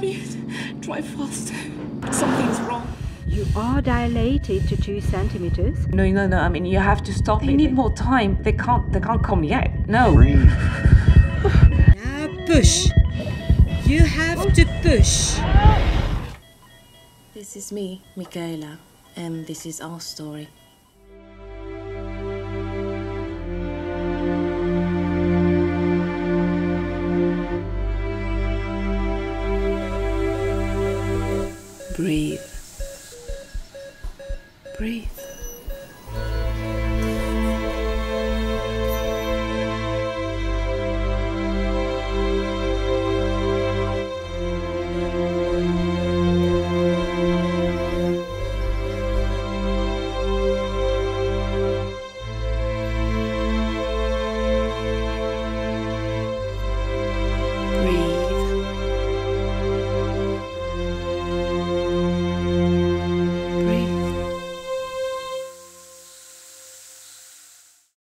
Damien, drive faster. Something's wrong. You are dilated to two centimeters. No, no, no. I mean, you have to stop they it. They need more time. They can't. They can't come yet. No. now push. You have to push. This is me, Michaella, and this is our story. breathe. Breathe.